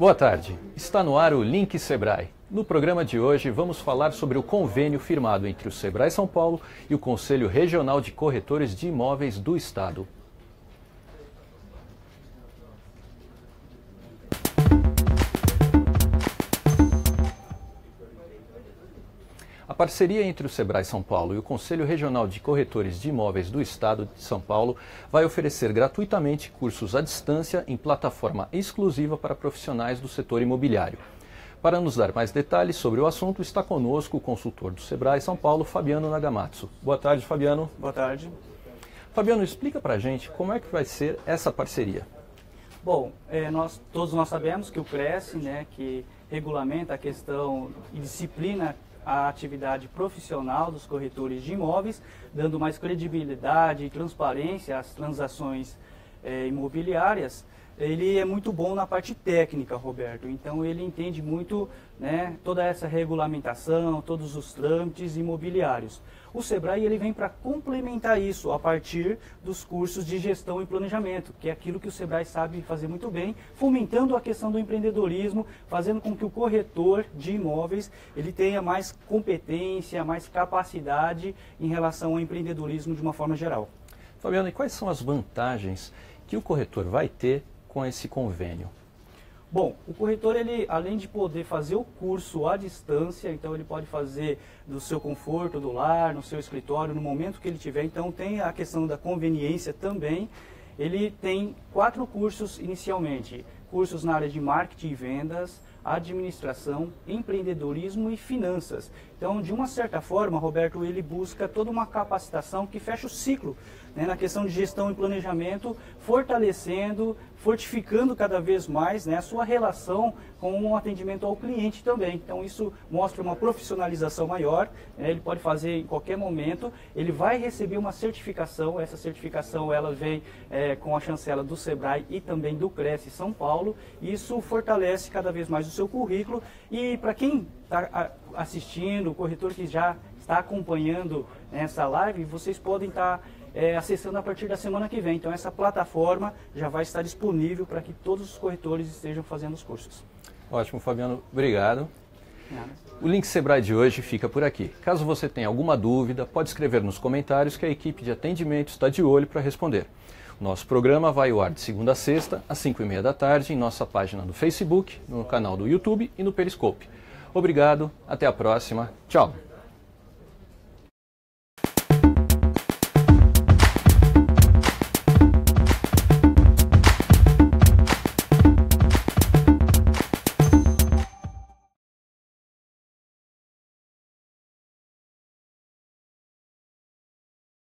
Boa tarde. Está no ar o Link Sebrae. No programa de hoje vamos falar sobre o convênio firmado entre o Sebrae São Paulo e o Conselho Regional de Corretores de Imóveis do Estado. Parceria entre o Sebrae São Paulo e o Conselho Regional de Corretores de Imóveis do Estado de São Paulo vai oferecer gratuitamente cursos à distância em plataforma exclusiva para profissionais do setor imobiliário. Para nos dar mais detalhes sobre o assunto, está conosco o consultor do Sebrae São Paulo, Fabiano Nagamatsu. Boa tarde, Fabiano. Boa tarde. Fabiano, explica para a gente como é que vai ser essa parceria. Bom, é, nós, todos nós sabemos que o Cresce, né, que regulamenta a questão e disciplina a atividade profissional dos corretores de imóveis, dando mais credibilidade e transparência às transações é, imobiliárias. Ele é muito bom na parte técnica, Roberto. Então ele entende muito né, toda essa regulamentação, todos os trâmites imobiliários. O Sebrae ele vem para complementar isso a partir dos cursos de gestão e planejamento, que é aquilo que o Sebrae sabe fazer muito bem, fomentando a questão do empreendedorismo, fazendo com que o corretor de imóveis ele tenha mais competência, mais capacidade em relação ao empreendedorismo de uma forma geral. Fabiano, e quais são as vantagens que o corretor vai ter com esse convênio? Bom, o corretor, ele, além de poder fazer o curso à distância, então ele pode fazer do seu conforto, do lar, no seu escritório, no momento que ele tiver. Então tem a questão da conveniência também. Ele tem quatro cursos inicialmente. Cursos na área de marketing e vendas, administração, empreendedorismo e finanças. Então, de uma certa forma, Roberto, ele busca toda uma capacitação que fecha o ciclo né, na questão de gestão e planejamento, fortalecendo, fortificando cada vez mais né, a sua relação com o atendimento ao cliente também. Então isso mostra uma profissionalização maior, né, ele pode fazer em qualquer momento, ele vai receber uma certificação, essa certificação ela vem é, com a chancela do SEBRAE e também do Cresce São Paulo, isso fortalece cada vez mais o seu currículo e para quem está assistindo, o corretor que já está acompanhando essa live, vocês podem estar tá é, acessando a partir da semana que vem. Então essa plataforma já vai estar disponível para que todos os corretores estejam fazendo os cursos. Ótimo, Fabiano. Obrigado. O Link Sebrae de hoje fica por aqui. Caso você tenha alguma dúvida, pode escrever nos comentários que a equipe de atendimento está de olho para responder. Nosso programa vai ao ar de segunda a sexta, às 5 e meia da tarde, em nossa página do Facebook, no canal do YouTube e no Periscope. Obrigado, até a próxima. Tchau.